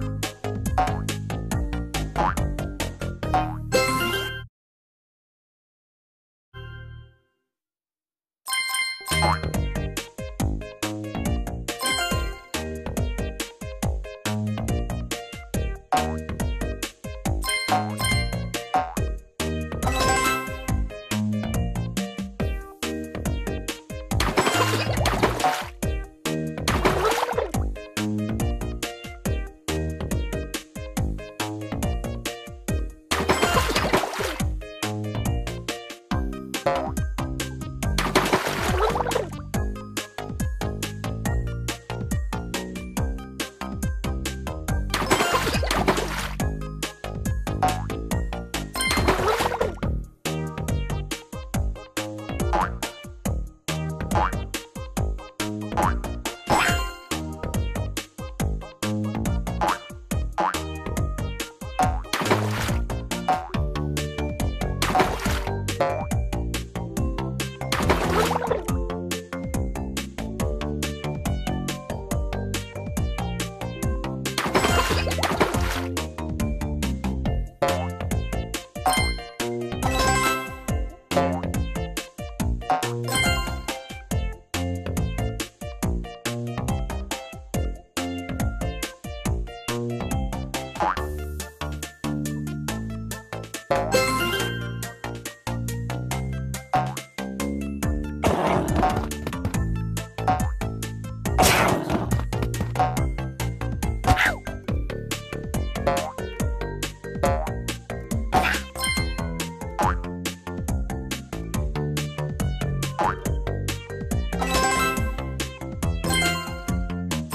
you Bye.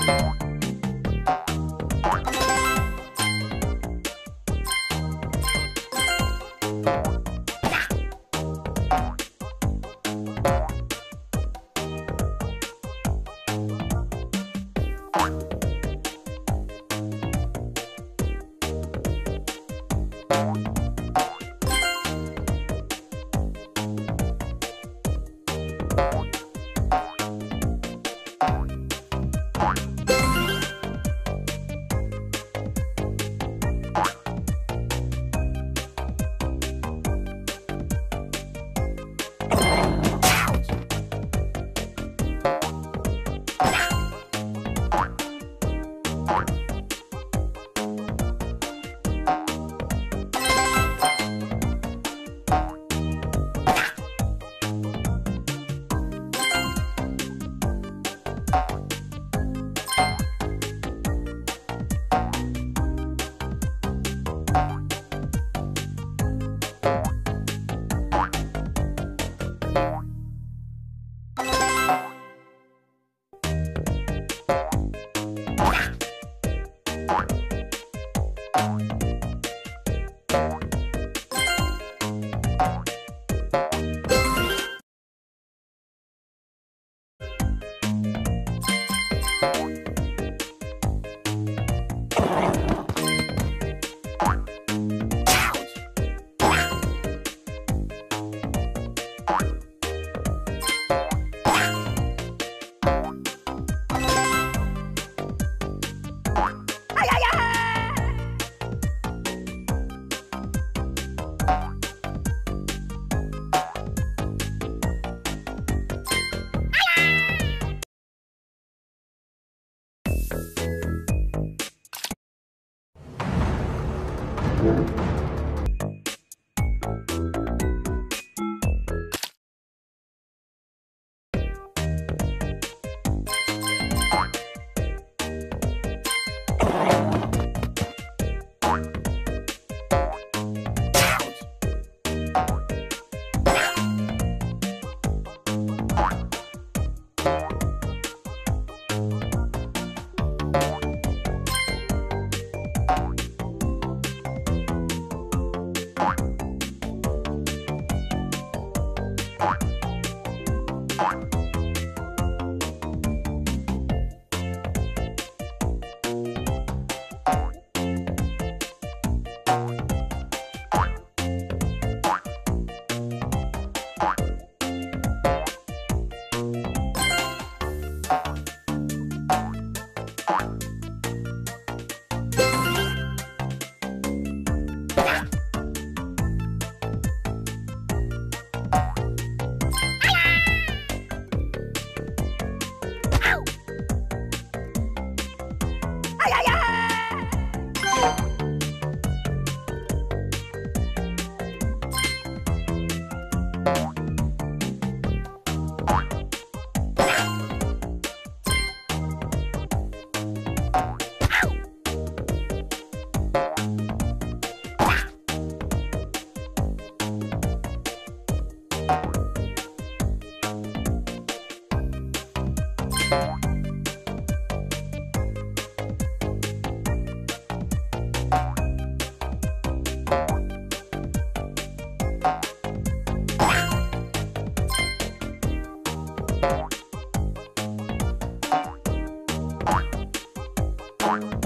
Bye. Bye. Bye.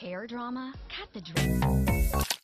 Hair drama? Cut the drama.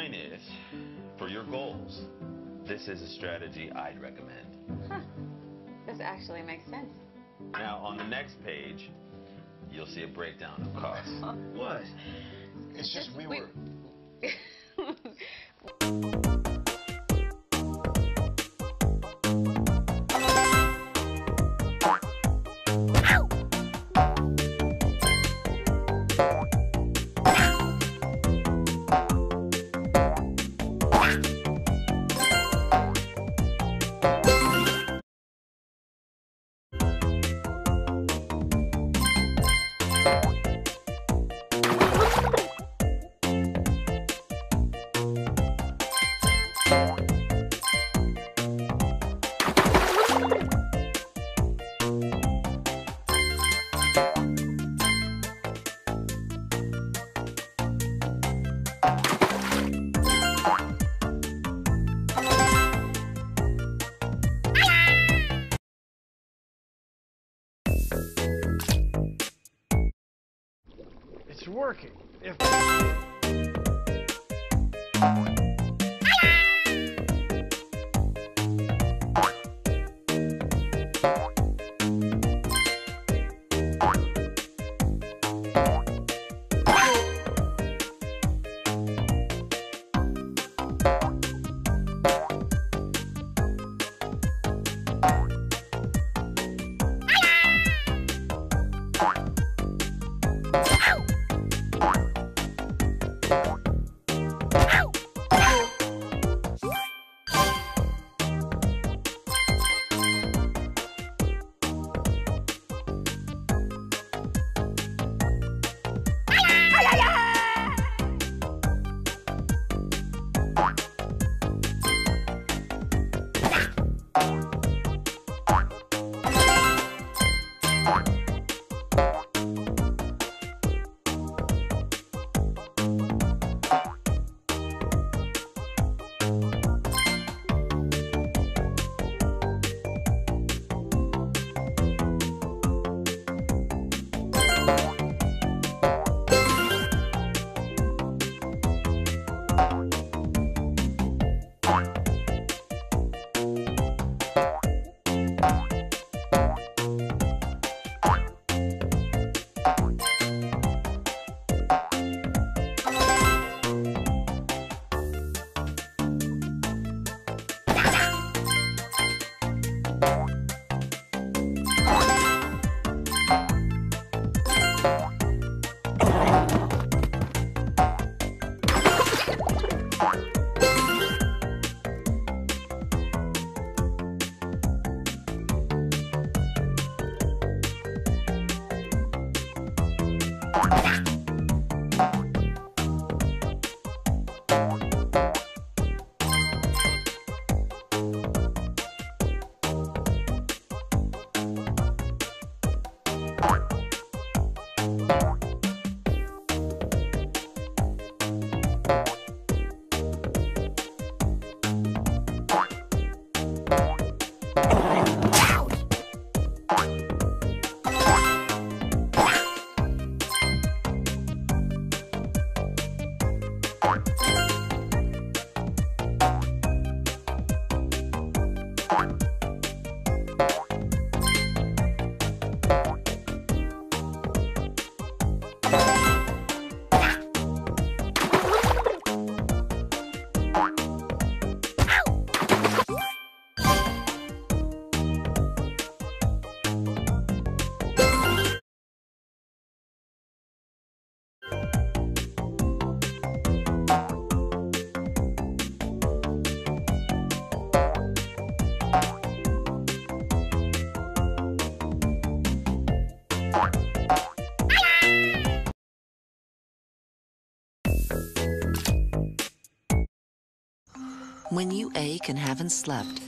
Bottom line is, for your goals, this is a strategy I'd recommend. Huh. This actually makes sense. Now, on the next page, you'll see a breakdown of costs. what? It's just we We- were. working. When you ache and haven't slept,